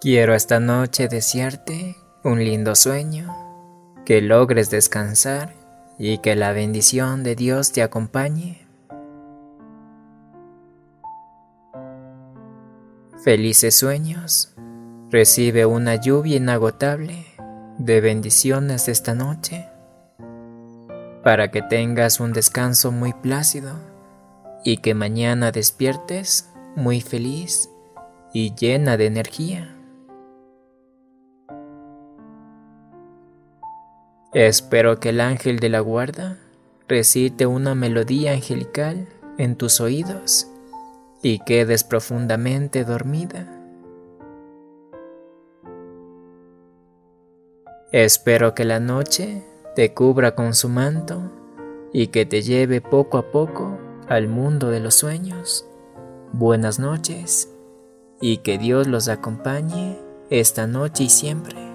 Quiero esta noche desearte un lindo sueño, que logres descansar y que la bendición de Dios te acompañe. Felices sueños. Recibe una lluvia inagotable de bendiciones esta noche para que tengas un descanso muy plácido y que mañana despiertes muy feliz y llena de energía. Espero que el ángel de la guarda recite una melodía angelical en tus oídos y quedes profundamente dormida. Espero que la noche te cubra con su manto y que te lleve poco a poco al mundo de los sueños. Buenas noches y que Dios los acompañe esta noche y siempre.